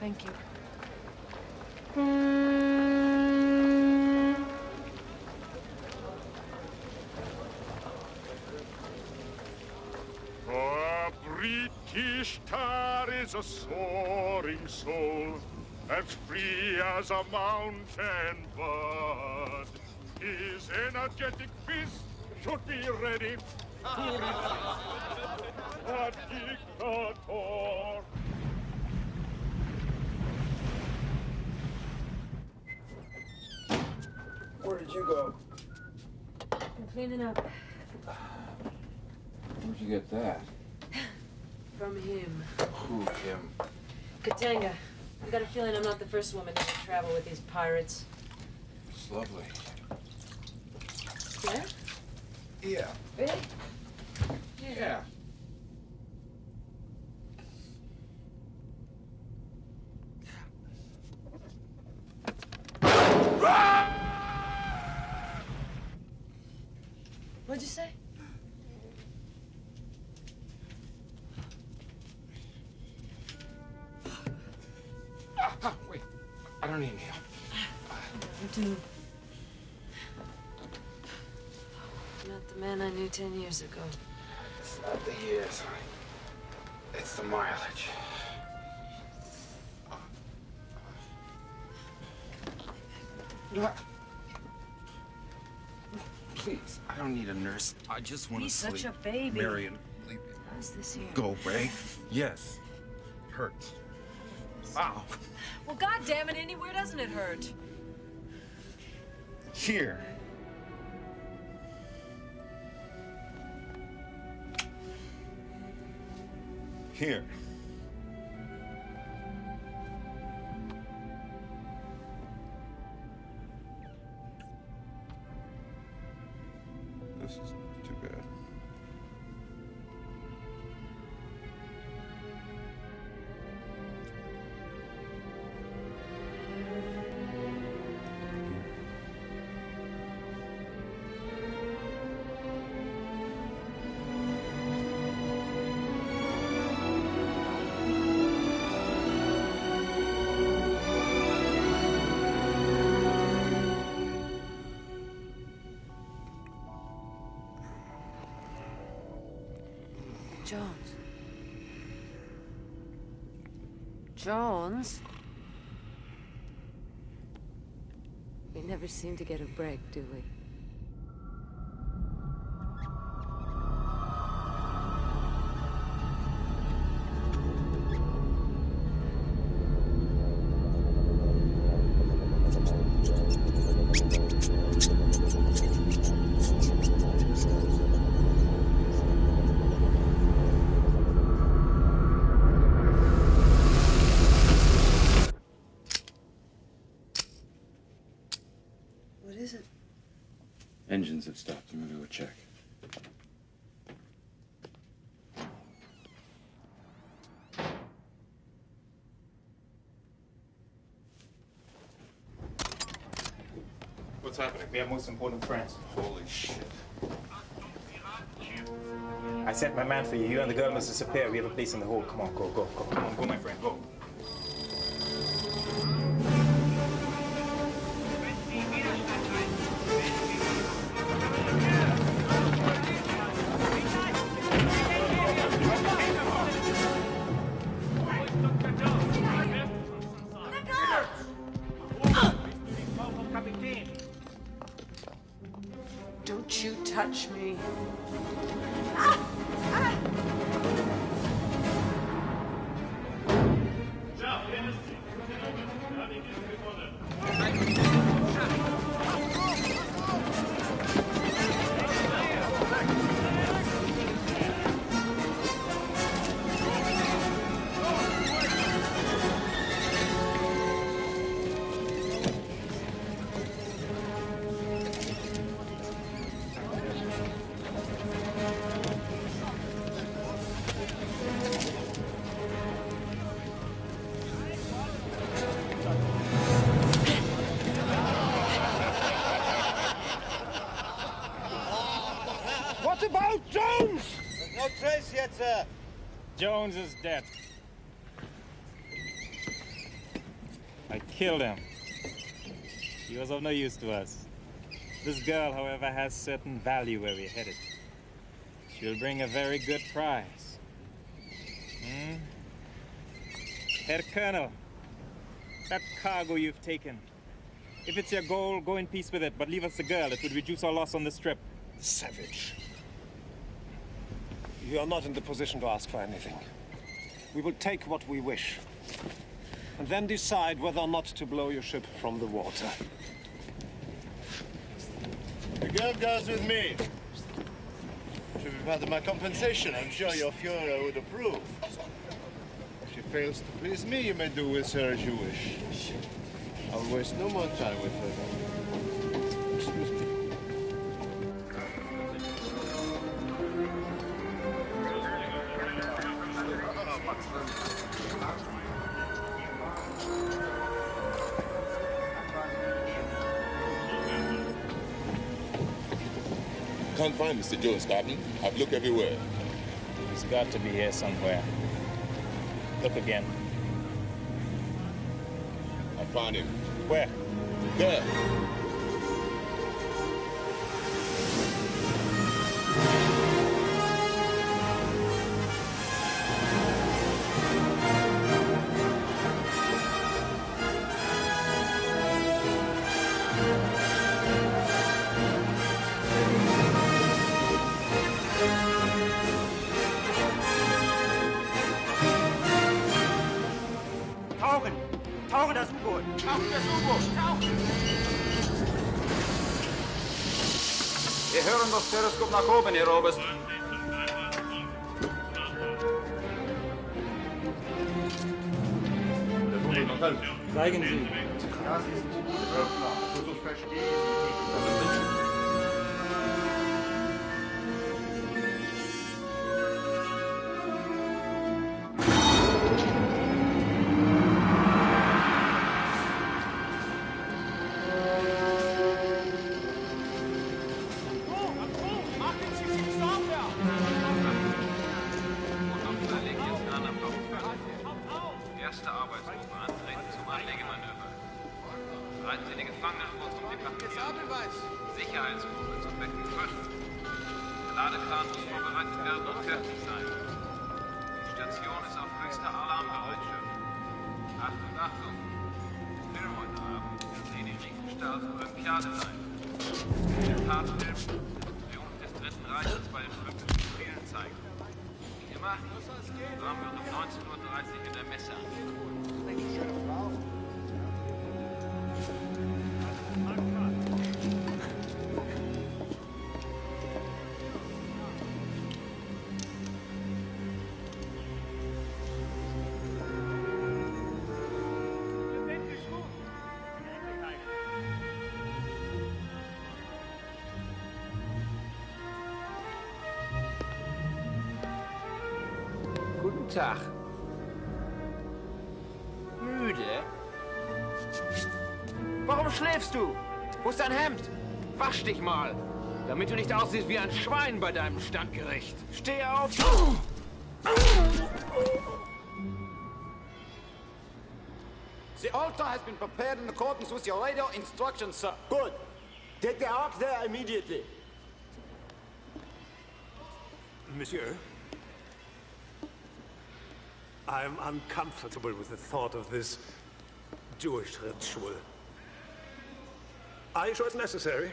Thank you. For British tar is a soaring soul, as free as a mountain bud. His energetic fist should be ready to resist a dictator. Where did you go? I'm cleaning up Where'd you get that? from him. Who, him? Katanga. I got a feeling I'm not the first woman to travel with these pirates. It's lovely. Yeah? Yeah. Really? You say? Ah, ah, wait. I don't need any help. You do. Not the man I knew ten years ago. It's not the years, honey. It's the mileage. What? Please, I don't need a nurse. I just want to He's sleep. such a baby. Marion, leave me. How's this here? Go, Ray. Yes. Hurts. Wow. Well, God damn it, anywhere doesn't it hurt? Here. Here. This is Jones. Jones? We never seem to get a break, do we? Engines have stopped. I'm gonna go check. What's happening? We have most important friends. Holy shit. I sent my man for you. You and the girl must disappear. We have a place in the hall. Come on, go, go, go. Come on, go, my friend, go. Touch me. Trace. Jones is dead. I killed him. He was of no use to us. This girl, however, has certain value where we're headed. She'll bring a very good prize. Hmm? Herr Colonel, that cargo you've taken. If it's your goal, go in peace with it, but leave us the girl. It would reduce our loss on this trip. Savage. You are not in the position to ask for anything. We will take what we wish. And then decide whether or not to blow your ship from the water. The girl goes with me. Should be part of my compensation. I'm sure your Führer would approve. If she fails to please me, you may do with her as you wish. I'll waste no more time with her. I can't find Mr. Jones, Captain. I've looked everywhere. He's got to be here somewhere. Look again. I found him. Where? There. Tauchen das U-Boot! Tauchen das! Wir hören das Periskop nach oben, Herr Oberst. Zeigen Sie. Erste Gefangenenspur zum Departieren. Sicherheitsgruppe zum Becken 5. Der Ladeplan muss vorbereitet werden und fertig sein. Die Station ist auf höchster Alarmbereitschaft. Achtung, Achtung! Film heute Abend die Riesenstahl Olympiade sein. Der Tatfilm Triumph des Dritten Reiches bei den Olympischen Spielen zeigen. Wie immer, Programm wird um 19.30 Uhr in der Messe angeboten. Tag. Müde? Warum schläfst du? Wo ist dein Hemd? Wasch dich mal, damit du nicht aussiehst wie ein Schwein bei deinem Standgericht. Steh auf! The altar has been prepared in accordance with your radio instructions, sir. Good. Take the ark there immediately. Monsieur, I am uncomfortable with the thought of this Jewish ritual. Are you sure it's necessary?